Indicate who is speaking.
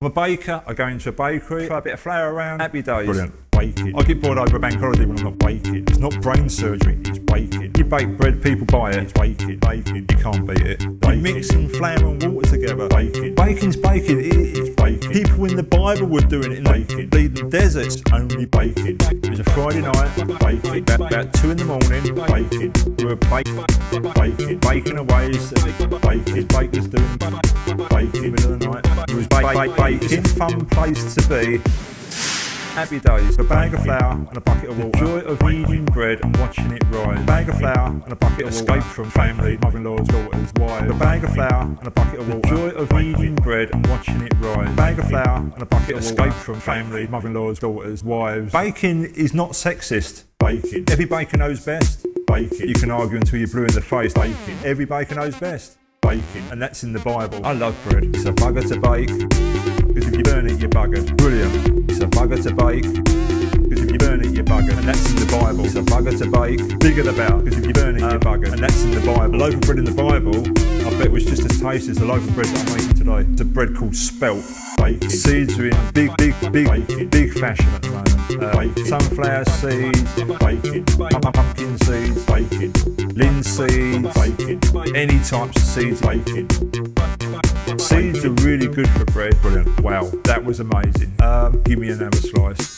Speaker 1: I'm a baker, I go into a bakery, throw a bit of flour around, happy days.
Speaker 2: Brilliant. Baking. I get bored over a bank holiday when I'm not baking. It's not brain surgery, it's baking.
Speaker 1: You bake bread, people buy it.
Speaker 2: It's baking. Baking. You can't beat it.
Speaker 1: Baking. Mixing flour and water together.
Speaker 2: Baking.
Speaker 1: Baking's baking. It's
Speaker 2: baking.
Speaker 1: People in the Bible were doing it in
Speaker 2: baking.
Speaker 1: the deserts.
Speaker 2: Only baking.
Speaker 1: It was a Friday night.
Speaker 2: Baking.
Speaker 1: About, about two in the morning.
Speaker 2: Baking.
Speaker 1: We were baking.
Speaker 2: Baking.
Speaker 1: Baking away.
Speaker 2: Baking.
Speaker 1: Bakers doing
Speaker 2: baking.
Speaker 1: Middle of the night. It was baking. Fun place to be. Happy days. A bag of flour and a bucket of water.
Speaker 2: The joy of eating bread and watching it rise.
Speaker 1: A bag of flour and a bucket of
Speaker 2: water.
Speaker 1: Escape from family, mother-in-law's, daughters, wives. A bag of flour and a bucket of water.
Speaker 2: The joy of eating bread and watching it rise.
Speaker 1: A bag of flour and a bucket of
Speaker 2: Escape from family, mother-in-law's, daughters, wives.
Speaker 1: Baking is not sexist.
Speaker 2: Baking.
Speaker 1: Every baker knows best.
Speaker 2: Baking.
Speaker 1: You can argue until you're blue in the face.
Speaker 2: Baking.
Speaker 1: Every baker knows best.
Speaker 2: Baking.
Speaker 1: And that's in the Bible.
Speaker 2: I love bread.
Speaker 1: It's a bugger to bake. Because if you burn it, you're buggered.
Speaker 2: Brilliant.
Speaker 1: It's a bugger to bake. Because if you burn it, you're buggered. And that's in the Bible. It's a bugger to bake.
Speaker 2: Bigger about.
Speaker 1: Because if you burn it, you're buggered. And that's in the Bible.
Speaker 2: A loaf of bread in the Bible,
Speaker 1: I bet was just as tasty as the loaf of bread that I'm making today. It's a bread called spelt.
Speaker 2: baking.
Speaker 1: Seeds are in big, big, big,
Speaker 2: Baking.
Speaker 1: big fashion at the moment. Uh, sunflower seeds,
Speaker 2: Baking.
Speaker 1: pumpkin seeds,
Speaker 2: Baking.
Speaker 1: Linseeds,
Speaker 2: Baking.
Speaker 1: any types of seeds.
Speaker 2: Baking.
Speaker 1: Seeds are really good for bread.
Speaker 2: Brilliant.
Speaker 1: Wow, that was amazing. Um, give me another slice.